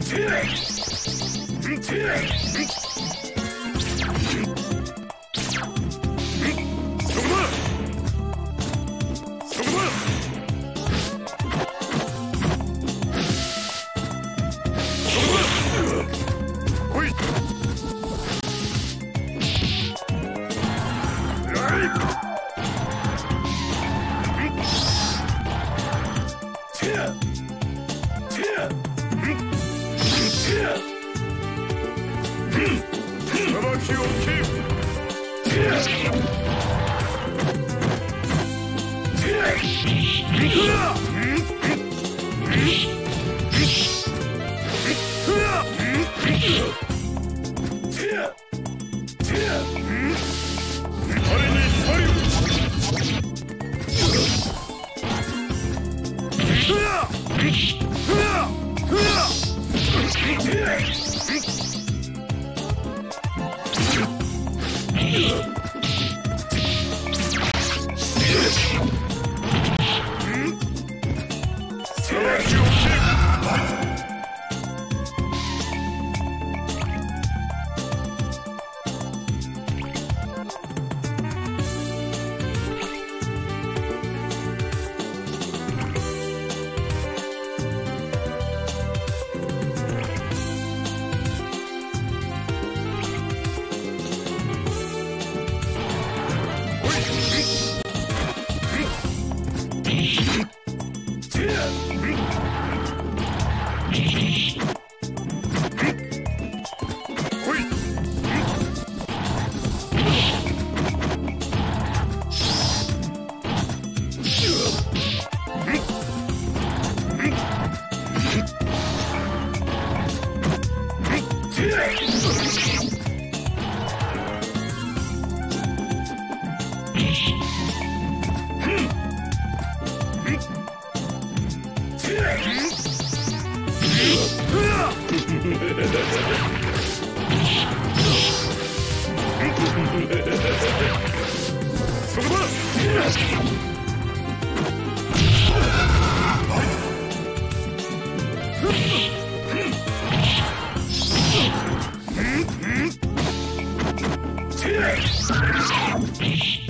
Two. Two. Two. 行くな Shit!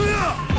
Yeah!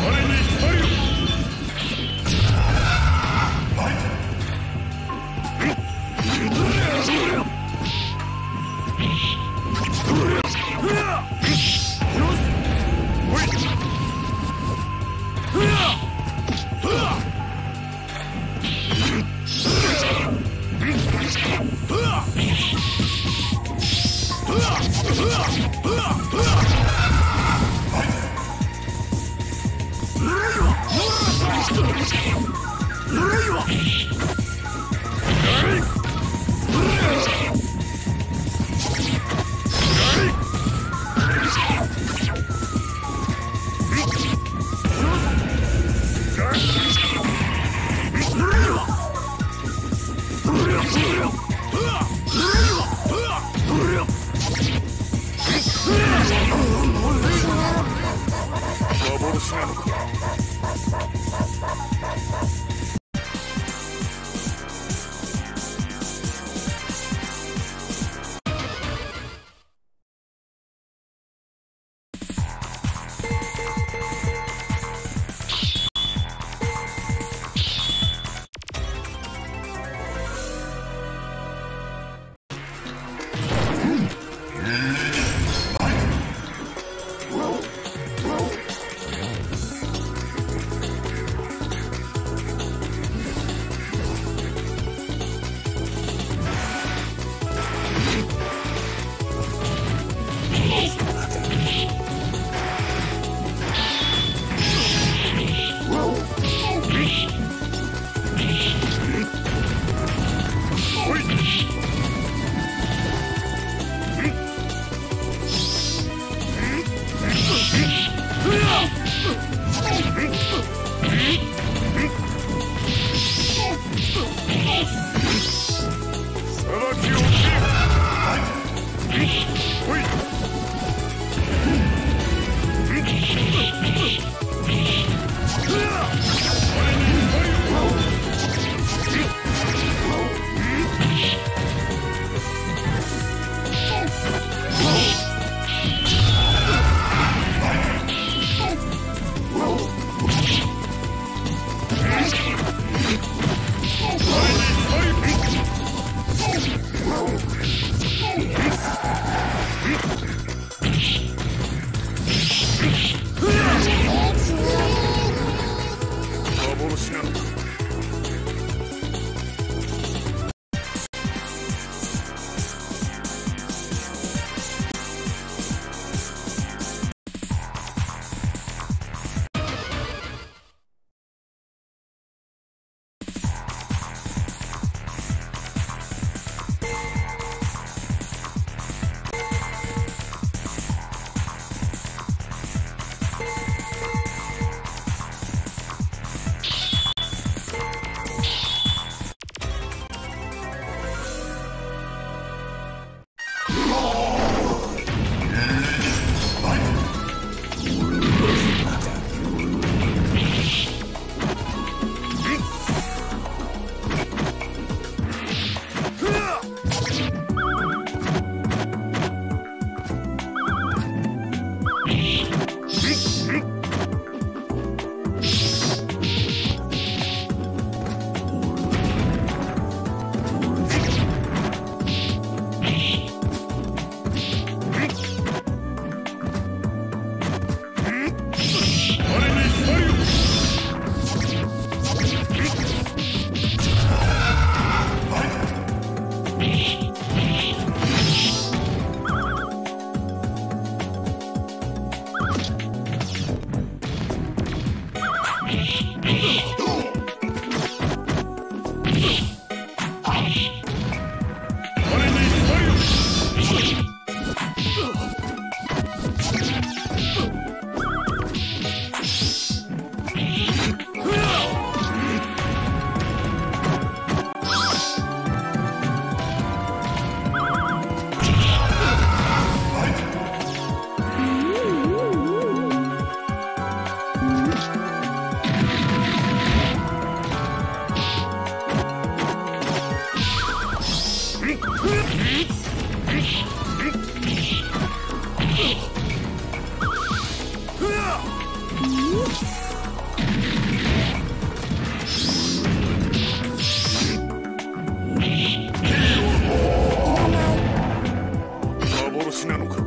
幻なのか